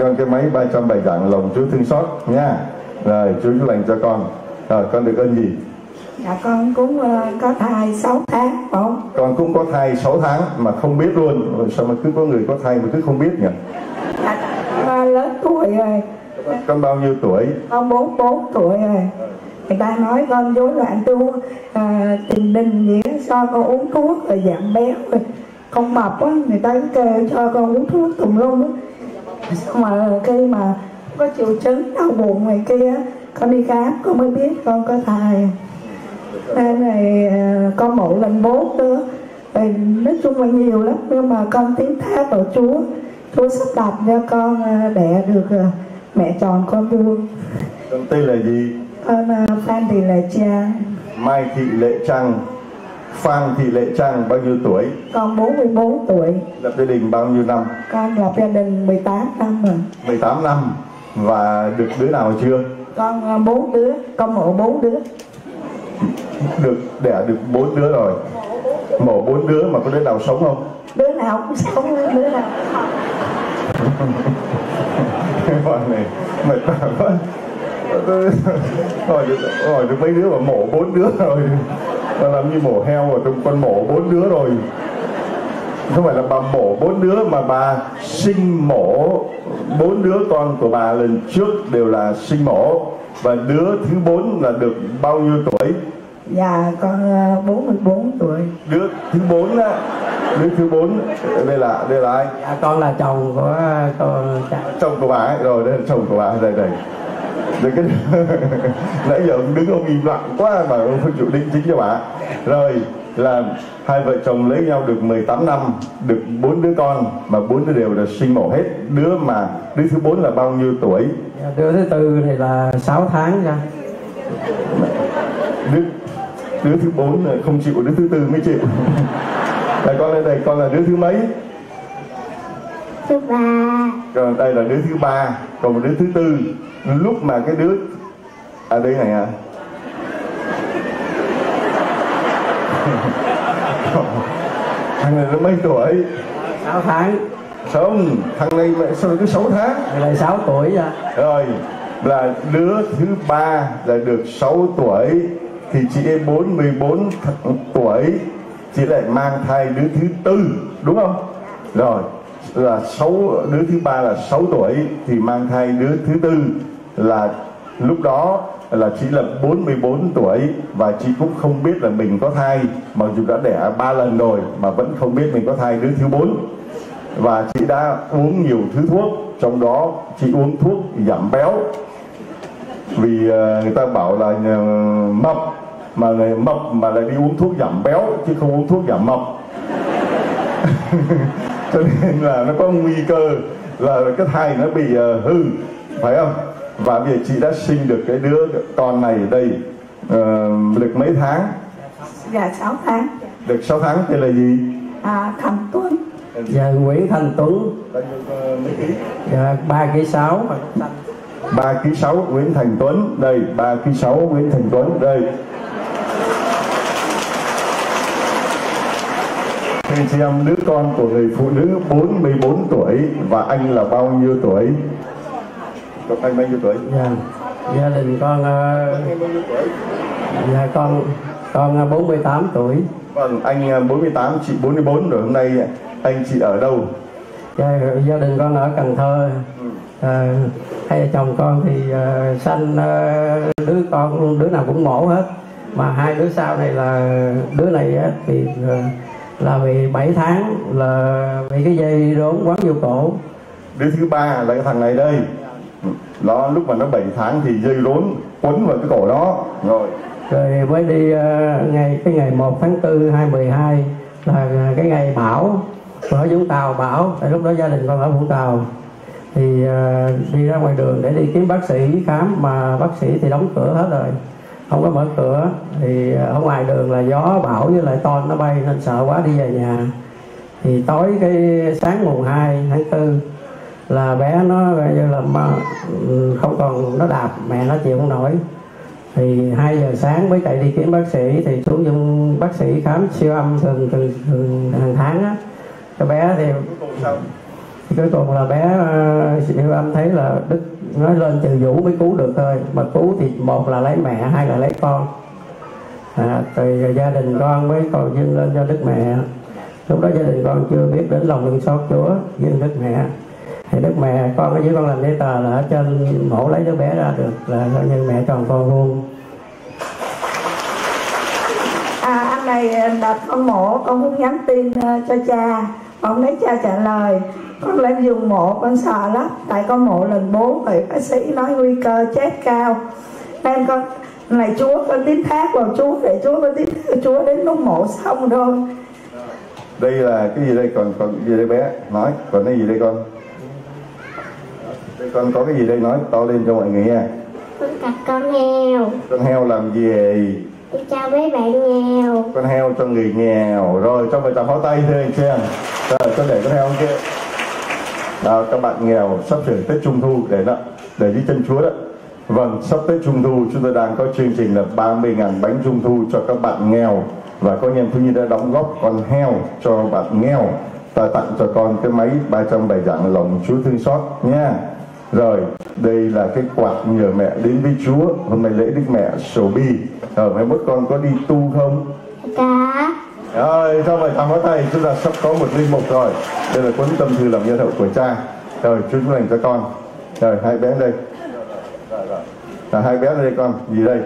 con cái máy 300 bài giảng lòng Chúa thương xót nha. Rồi Chúa chúc lành cho con. Rồi con được ơn gì? Dạ con cũng ờ, có thai 6 tháng không? con cũng có thai 6 tháng mà không biết luôn. Rồi sao mà cứ có người có thai mà cứ không biết nhỉ? Dạ, lớn tuổi rồi, con bao nhiêu tuổi? Con 44 tuổi rồi. Người ta nói con rối loạn tu à, tình đình á, cho con uống thuốc rồi giảm béo rồi. Con mập á, người ta cứ kêu cho con uống thuốc tùm lum á. Xong mà khi mà có triệu chứng đau bụng này kia con đi khám con mới biết con có thai. Nên này à, con mổ lần bốn nữa rồi nói chung là nhiều lắm nhưng mà con tín thác vào Chúa. Chúa sắp đặt cho con à, đẻ được à, mẹ tròn con vuông. Con tên là gì? Con Phan Thị Lệ Trang. Mai Thị Lệ Trăng Phan Thị Lệ Trăng bao nhiêu tuổi con 44 tuổi lập gia đình bao nhiêu năm con lập gia đình 18 năm rồi 18 năm và được đứa nào chưa con à, bốn đứa con mổ bốn đứa được đẻ được bốn đứa rồi mổ bốn đứa mà có đứa nào sống không đứa nào cũng sống đứa nào hỏi này mệt mỏi quá hỏi được mấy đứa mà mổ bốn đứa rồi Bà làm như mổ heo rồi trong con mổ bốn đứa rồi. Không phải là bà mổ bốn đứa mà bà sinh mổ bốn đứa con của bà lần trước đều là sinh mổ. Và đứa thứ bốn là được bao nhiêu tuổi? Dạ con à, 44 tuổi. Đứa thứ bốn á? Đứa thứ bốn đây là đây là ai? Dạ con là chồng của con chồng của bà ấy. Rồi đây là chồng của bà. Đây đây Rồi cái nãy giờ ông đứng ông im lặng quá mà ông không chịu đính chính cho bà. Rồi là hai vợ chồng lấy nhau được 18 năm được bốn đứa con mà bốn đứa đều là sinh mổ hết. Đứa mà đứa thứ bốn là bao nhiêu tuổi? Đứa thứ tư thì là 6 tháng ra đứa đứa thứ bốn là không chịu đứa thứ tư mới chịu. Đây con đây con là đứa thứ mấy thứ ba. Còn đây là đứa thứ ba còn một đứa thứ tư. Lúc mà cái đứa à đây này à thằng này nó mấy tuổi? 6 tháng. Không thằng này mẹ sao cứ 6 tháng? Thì là 6 tuổi ra rồi là đứa thứ ba là được 6 tuổi thì chị ấy 44 th- tuổi chị lại mang thai đứa thứ tư đúng không? Rồi là sáu, đứa thứ ba là 6 tuổi thì mang thai đứa thứ tư là lúc đó là chị là 44 tuổi và chị cũng không biết là mình có thai. Mặc dù đã đẻ ba lần rồi mà vẫn không biết mình có thai đứa thứ bốn. Và chị đã uống nhiều thứ thuốc, trong đó chị uống thuốc giảm béo. Vì ờ, người ta bảo là ờ, mập mà người mập mà lại đi uống thuốc giảm béo chứ không uống thuốc giảm mập. cho nên là nó có nguy cơ là cái thai nó bị ờ, hư phải không? Và bây giờ chị đã sinh được cái đứa con này ở đây ờ, được mấy tháng? Dạ 6 tháng. Được 6 tháng tên là gì? À, Thành Tuấn. Dạ Nguyễn Thành Tuấn. Ờ, mấy ký? Dạ, 3 kg 6 ba ký sáu Nguyễn Thành Tuấn. Đây ba ký sáu Nguyễn Thành Tuấn. Đây Anh chị em đứa con của người phụ nữ 44 tuổi và anh là bao nhiêu tuổi? Còn anh bao nhiêu tuổi? Dạ. gia đình con ờ, dạ con con ờ, 48 tuổi. Vâng anh à, 48 chị 44 rồi hôm nay anh chị ở đâu? Dạ, gia đình con ở Cần Thơ. Ờ, hai vợ chồng con thì ờ, sanh ờ, đứa con đứa nào cũng mổ hết. Mà hai đứa sau này là đứa này á, thì ờ, là vì 7 tháng là bị cái dây rốn quấn vô cổ. Đứa thứ ba là cái thằng này đây. Nó lúc mà nó 7 tháng thì dây rốn quấn vào cái cổ nó rồi. Rồi mới đi ờ, ngày cái ngày 1 tháng 4 2012 là cái ngày bão ở Vũng Tàu bão tại lúc đó gia đình con ở Vũng Tàu. Thì ờ, đi ra ngoài đường để đi kiếm bác sĩ khám mà bác sĩ thì đóng cửa hết rồi không có mở cửa thì ở ngoài đường là gió bão với lại ton nó bay nên sợ quá đi về nhà. Thì tối cái sáng mùng 2 tháng 4 là bé nó như là ừ, không còn nó đạp mẹ nó chịu không nổi. Thì 2 giờ sáng mới chạy đi kiếm bác sĩ thì xuống dung bác sĩ khám siêu âm thường thường thường hàng tháng á. Cho bé thì cuối cùng là bé uh, siêu âm thấy là đức nói lên trừ vũ mới cứu được thôi mà cứu thì một là lấy mẹ hai là lấy con. À, từ gia đình con mới còn dâng lên cho đức mẹ. Lúc đó gia đình con chưa biết đến lòng thương xót chúa dâng đức mẹ. Thì đức mẹ con ở dưới con làm giấy tờ là ở trên mổ lấy đứa bé ra được là coi như mẹ chồng con luôn. À, anh này à, đặt con mổ con cũng nhắn tin à, cho cha. Con lấy cha trả lời con lên dùng mổ con sợ lắm. Tại con mổ lần bốn vậy bác sĩ nói nguy cơ chết cao. Nên con này chúa con tín thác vào chúa để chúa con tín thác chúa đến lúc mổ xong rồi đây là cái gì đây? Còn còn gì đây bé? Nói còn cái gì đây con? Đây con có cái gì đây? Nói to lên cho mọi người nghe. Con cặp con heo con heo làm gì? Chào mấy bạn nghèo. Con heo cho người nghèo. Rồi cho bài tập pháo tay thôi anh xem. Rồi cho để con heo kia à, các bạn nghèo sắp sửa tết trung thu để đó để đi chân chúa đó. Vâng sắp tết trung thu chúng tôi đang có chương trình là 30.000 bánh trung thu cho các bạn nghèo. Và có nhân Thu như đã đóng góp con heo cho bạn nghèo. Ta tặng cho con cái máy 307 dạng lòng Chúa thương xót nha. Rồi đây là cái quạt nhờ mẹ đến với Chúa. Hôm nay lễ Đức Mẹ sổ bi. Rồi mấy mốt con có đi tu không? Cá rồi cho vậy thằng có thầy chúng ta sắp có một linh mục rồi. Đây là cuốn tâm thư lòng nhân hậu của cha. Rồi chúng lành cho con. Rồi hai bé đây. Là. Rồi, hai bé đây con gì đây?